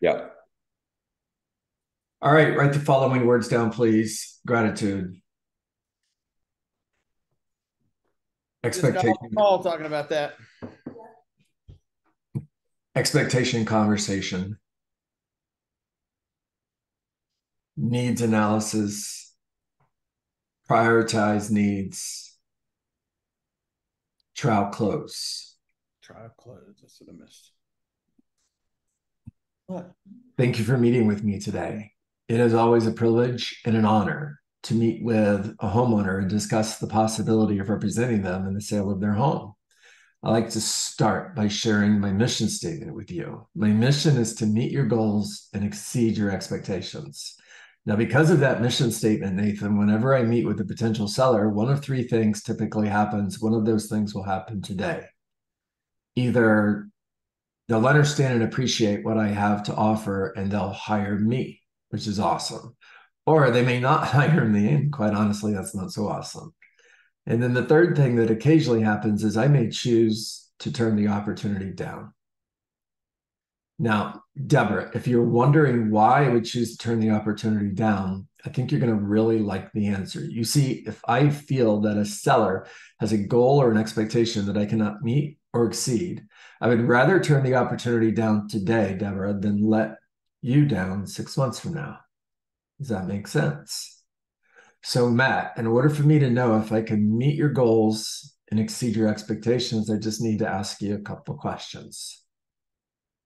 Yeah. All right, write the following words down, please. Gratitude. Expectation. Paul talking about that. Expectation conversation. Needs analysis. Prioritize needs. Trial close. Trial close. That's what I missed. Thank you for meeting with me today. It is always a privilege and an honor to meet with a homeowner and discuss the possibility of representing them in the sale of their home. I like to start by sharing my mission statement with you. My mission is to meet your goals and exceed your expectations. Now, because of that mission statement, Nathan, whenever I meet with a potential seller, one of three things typically happens. One of those things will happen today. Either they'll understand and appreciate what I have to offer and they'll hire me, which is awesome. Or they may not hire me, and quite honestly, that's not so awesome. And then the third thing that occasionally happens is I may choose to turn the opportunity down. Now, Deborah, if you're wondering why I would choose to turn the opportunity down, I think you're going to really like the answer. You see, if I feel that a seller has a goal or an expectation that I cannot meet or exceed, I would rather turn the opportunity down today, Deborah, than let you down six months from now. Does that make sense? So, Matt, in order for me to know if I can meet your goals and exceed your expectations, I just need to ask you a couple questions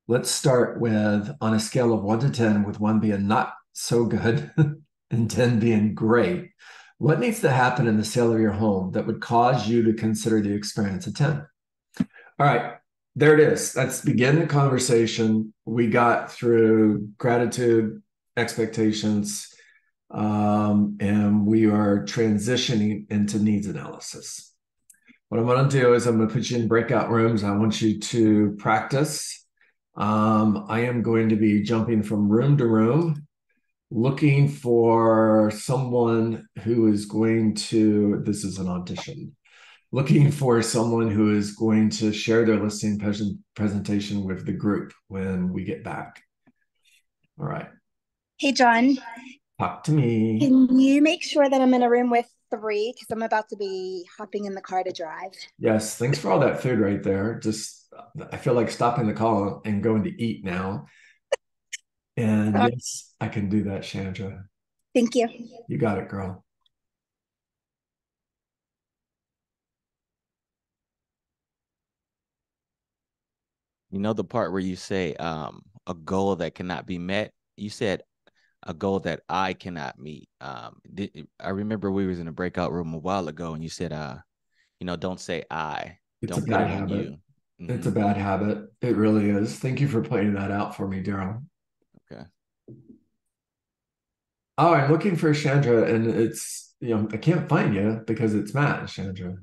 let's start with on a scale of one to 10, with one being not so good and 10 being great. What needs to happen in the sale of your home that would cause you to consider the experience a 10? All right, there it is. Let's begin the conversation. We got through gratitude, expectations, um, and we are transitioning into needs analysis. What I'm going to do is I'm going to put you in breakout rooms. I want you to practice um, I am going to be jumping from room to room, looking for someone who is going to, this is an audition, looking for someone who is going to share their listing presentation with the group when we get back. All right. Hey, John. Talk to me. Can you make sure that I'm in a room with three? Because I'm about to be hopping in the car to drive. Yes. Thanks for all that food right there. Just I feel like stopping the call and going to eat now. And uh, yes, I can do that, Chandra. Thank you. You got it, girl. You know the part where you say um, a goal that cannot be met. You said a goal that I cannot meet. Um, did, I remember we was in a breakout room a while ago, and you said, "Uh, you know, don't say I. It's don't a bad habit. You. Mm-hmm. It's a mm-hmm. bad habit. It really is. Thank you for pointing that out for me, Daryl. Okay. Oh, I'm looking for Chandra, and it's you know I can't find you because it's Matt Chandra.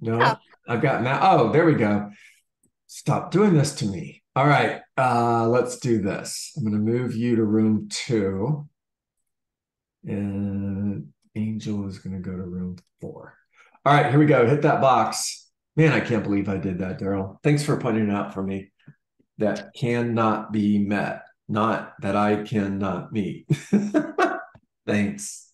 No, oh. I've got Matt. Oh, there we go. Stop doing this to me. All right, uh, let's do this. I'm going to move you to room two, and Angel is going to go to room four. All right, here we go. Hit that box. Man, I can't believe I did that, Daryl. Thanks for pointing it out for me. That cannot be met, not that I cannot meet. Thanks.